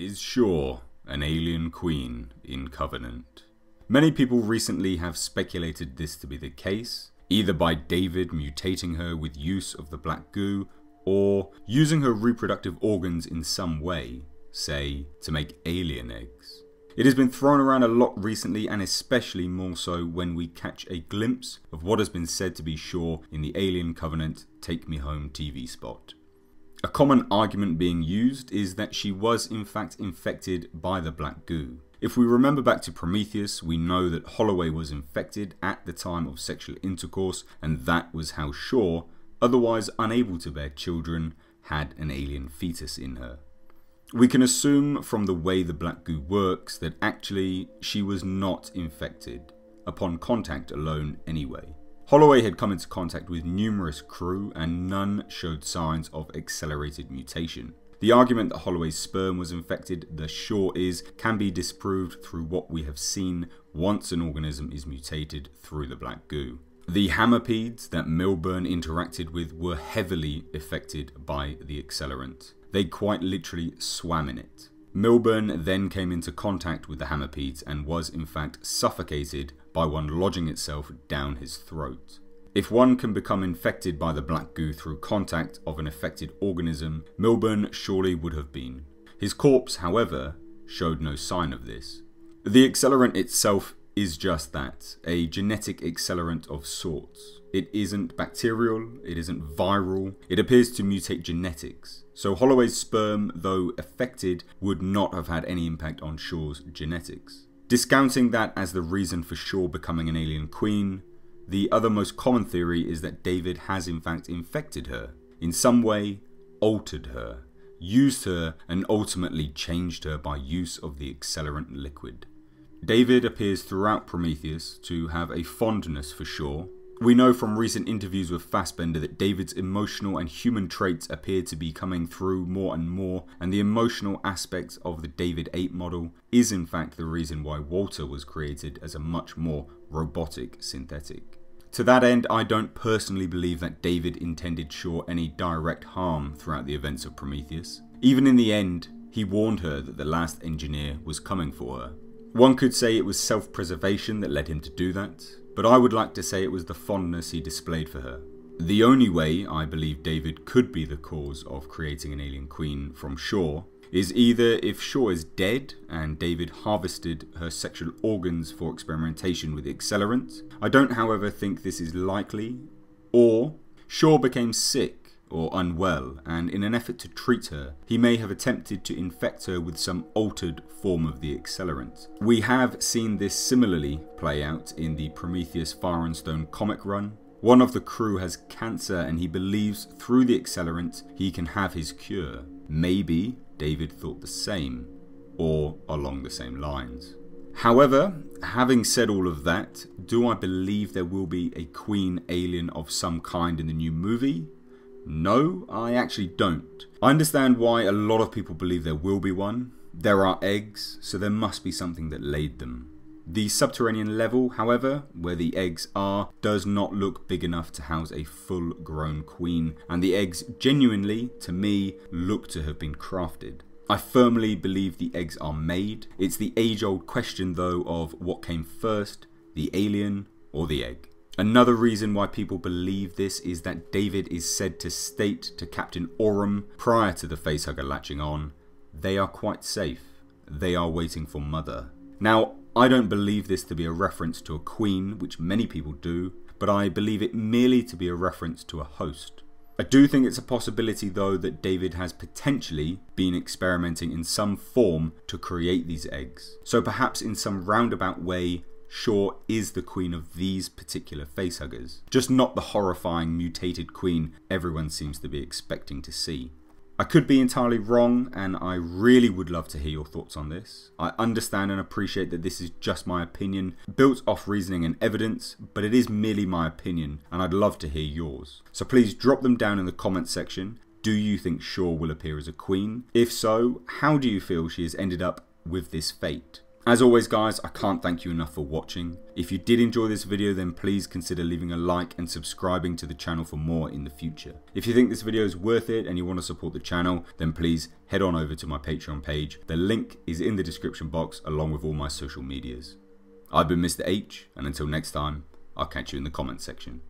Is Shaw an alien queen in Covenant? Many people recently have speculated this to be the case, either by David mutating her with use of the black goo, or using her reproductive organs in some way, say, to make alien eggs. It has been thrown around a lot recently, and especially more so when we catch a glimpse of what has been said to be Shaw in the Alien Covenant Take Me Home TV spot. A common argument being used is that she was in fact infected by the black goo. If we remember back to Prometheus, we know that Holloway was infected at the time of sexual intercourse, and that was how Shaw, otherwise unable to bear children, had an alien fetus in her. We can assume from the way the black goo works that actually she was not infected, upon contact alone anyway. Holloway had come into contact with numerous crew and none showed signs of accelerated mutation. The argument that Holloway's sperm was infected, the sure is, can be disproved through what we have seen once an organism is mutated through the black goo. The hammerpedes that Milburn interacted with were heavily affected by the accelerant. They quite literally swam in it. Milburn then came into contact with the hammerpedes and was in fact suffocated by one lodging itself down his throat. If one can become infected by the black goo through contact of an affected organism, Milburn surely would have been. His corpse, however, showed no sign of this. The accelerant itself is just that a genetic accelerant of sorts. It isn't bacterial, it isn't viral, it appears to mutate genetics. So Holloway's sperm, though affected, would not have had any impact on Shaw's genetics. Discounting that as the reason for Shaw becoming an alien queen, the other most common theory is that David has in fact infected her, in some way altered her, used her, and ultimately changed her by use of the accelerant liquid. David appears throughout Prometheus to have a fondness for Shaw, we know from recent interviews with Fassbender that David's emotional and human traits appear to be coming through more and more, and the emotional aspects of the David 8 model is in fact the reason why Walter was created as a much more robotic synthetic. To that end, I don't personally believe that David intended Shaw any direct harm throughout the events of Prometheus. Even in the end, he warned her that the last engineer was coming for her. One could say it was self preservation that led him to do that, but I would like to say it was the fondness he displayed for her. The only way I believe David could be the cause of creating an alien queen from Shaw is either if Shaw is dead and David harvested her sexual organs for experimentation with accelerant. I don't, however, think this is likely. Or Shaw became sick or unwell, and in an effort to treat her, he may have attempted to infect her with some altered form of the accelerant. We have seen this similarly play out in the Prometheus Fire and Stone comic run. One of the crew has cancer and he believes through the accelerant he can have his cure. Maybe David thought the same, or along the same lines. However, having said all of that, do I believe there will be a queen alien of some kind in the new movie? No, I actually don't. I understand why a lot of people believe there will be one. There are eggs, so there must be something that laid them. The subterranean level, however, where the eggs are, does not look big enough to house a full grown queen, and the eggs genuinely, to me, look to have been crafted. I firmly believe the eggs are made. It's the age old question, though, of what came first, the alien or the egg. Another reason why people believe this is that David is said to state to Captain Oram prior to the facehugger latching on, they are quite safe. They are waiting for Mother. Now, I don't believe this to be a reference to a queen, which many people do, but I believe it merely to be a reference to a host. I do think it's a possibility though that David has potentially been experimenting in some form to create these eggs. So perhaps in some roundabout way Shaw is the queen of these particular facehuggers, just not the horrifying mutated queen everyone seems to be expecting to see. I could be entirely wrong, and I really would love to hear your thoughts on this. I understand and appreciate that this is just my opinion, built off reasoning and evidence, but it is merely my opinion, and I'd love to hear yours. So please drop them down in the comments section. Do you think Shaw will appear as a queen? If so, how do you feel she has ended up with this fate? As always guys, I can't thank you enough for watching. If you did enjoy this video then please consider leaving a like and subscribing to the channel for more in the future. If you think this video is worth it and you want to support the channel then please head on over to my Patreon page. The link is in the description box along with all my social medias. I've been Mr. H and until next time, I'll catch you in the comments section.